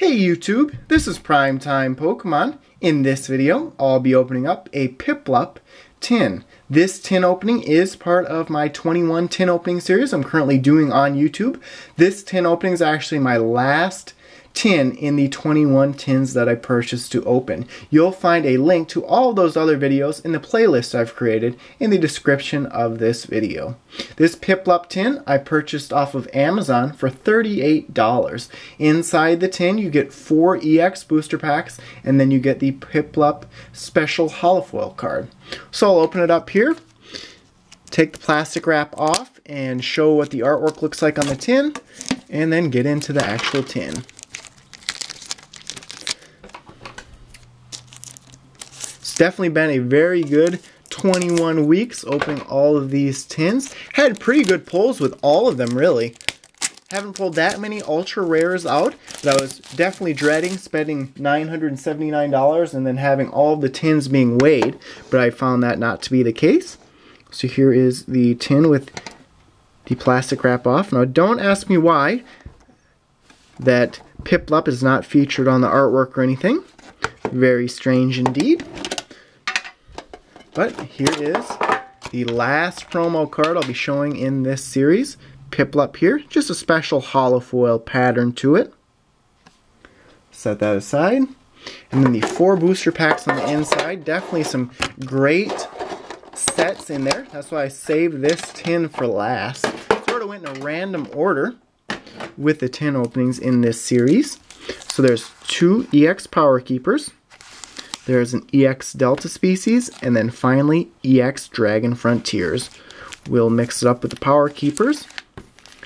Hey YouTube, this is Primetime Pokemon. In this video, I'll be opening up a Piplup tin. This tin opening is part of my 21 tin opening series I'm currently doing on YouTube. This tin opening is actually my last tin in the 21 tins that I purchased to open. You'll find a link to all those other videos in the playlist I've created in the description of this video. This Piplup tin I purchased off of Amazon for $38. Inside the tin you get four EX booster packs and then you get the Piplup special holofoil card. So I'll open it up here take the plastic wrap off and show what the artwork looks like on the tin and then get into the actual tin. Definitely been a very good 21 weeks opening all of these tins. Had pretty good pulls with all of them, really. Haven't pulled that many ultra rares out, but I was definitely dreading spending $979 and then having all the tins being weighed, but I found that not to be the case. So here is the tin with the plastic wrap off. Now don't ask me why that Piplup is not featured on the artwork or anything. Very strange indeed. But here is the last promo card I'll be showing in this series. Piplup here, just a special holofoil pattern to it. Set that aside. And then the four booster packs on the inside. Definitely some great sets in there. That's why I saved this tin for last. Sort of went in a random order with the tin openings in this series. So there's two EX Power Keepers. There's an EX Delta species, and then finally EX Dragon Frontiers. We'll mix it up with the Power Keepers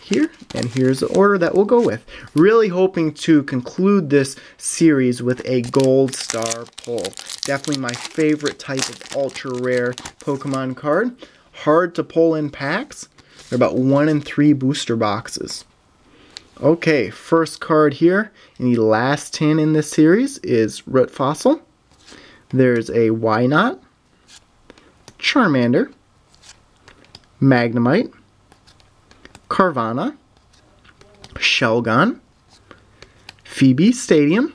here, and here's the order that we'll go with. Really hoping to conclude this series with a Gold Star pull. Definitely my favorite type of ultra rare Pokemon card. Hard to pull in packs. They're about one in three booster boxes. Okay, first card here the last 10 in this series is Root Fossil. There's a Wynaut, Charmander, Magnemite, Carvanha, Shelgon, Phoebe Stadium,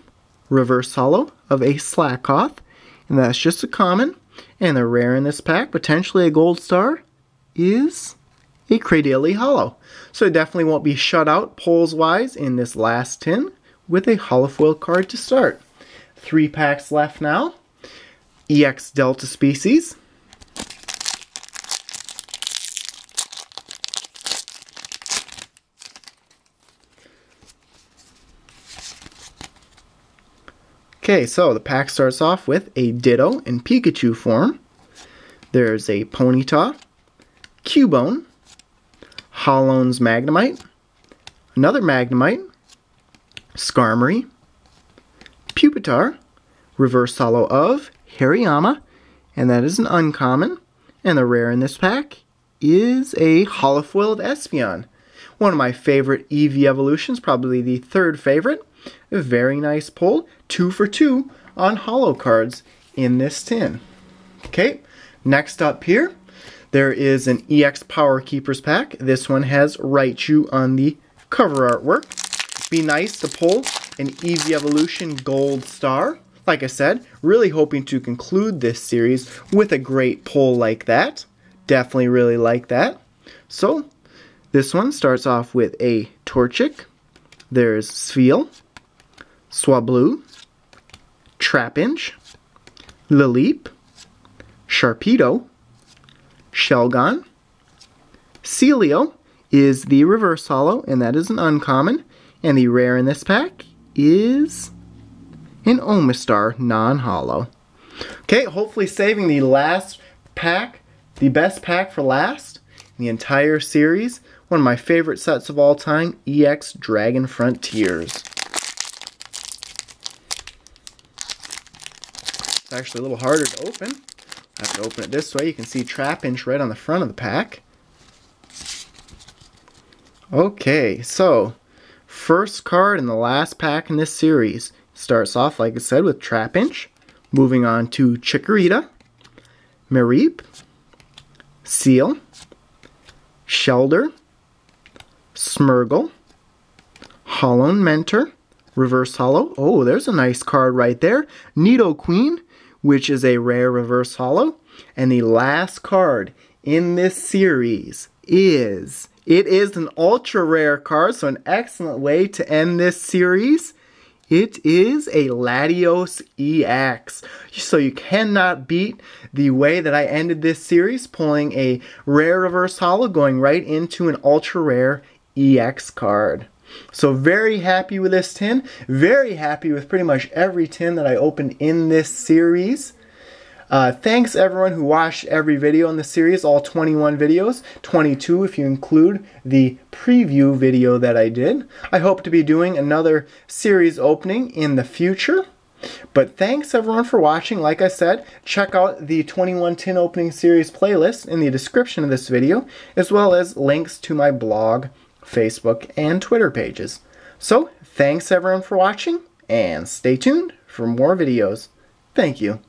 Reverse Holo of a Slakoth, and that's just a common. And the rare in this pack, potentially a gold star, is a Cradily Holo. So it definitely won't be shut out polls wise in this last tin with a holofoil card to start. Three packs left now. EX Delta species. Okay, so the pack starts off with a Ditto in Pikachu form. There's a Ponyta, Cubone, Holon's Magnemite, another Magnemite, Skarmory, Pupitar, Reverse Holo of Hariyama, and that is an uncommon. And the rare in this pack is a holofoil of Espeon. One of my favorite Eevee evolutions, probably the third favorite. A very nice pull, two for two on holo cards in this tin. Okay, next up here, there is an EX Power Keepers pack. This one has Raichu on the cover artwork. Be nice to pull an Eevee Evolution Gold Star like I said, really hoping to conclude this series with a great pull like that. Definitely really like that. So, this one starts off with a Torchic. There's Spheal, Swablu, Trapinch, Lileep, Sharpedo, Shelgon, Celio is the reverse holo, and that is an uncommon. And the rare in this pack is an Omastar non-holo. Okay, hopefully saving the last pack, the best pack for last, in the entire series. One of my favorite sets of all time, EX Dragon Frontiers. It's actually a little harder to open. I have to open it this way. You can see Trapinch right on the front of the pack. Okay, so first card in the last pack in this series Starts off, like I said, with Trapinch. Moving on to Chikorita, Mareep, Seel, Shellder, Smeargle, Holon Mentor, reverse holo. Oh, there's a nice card right there. Nidoqueen, which is a rare reverse holo. And the last card in this series is it is an ultra rare card, so an excellent way to end this series. It is a Latios EX. So you cannot beat the way that I ended this series, pulling a rare reverse holo, going right into an ultra rare EX card. So very happy with this tin. Very happy with pretty much every tin that I opened in this series. Uh, thanks everyone who watched every video in the series, all 21 videos, 22 if you include the preview video that I did. I hope to be doing another series opening in the future. But thanks everyone for watching. Like I said, check out the 21 Tin Opening Series playlist in the description of this video, as well as links to my blog, Facebook, and Twitter pages. So, thanks everyone for watching, and stay tuned for more videos. Thank you.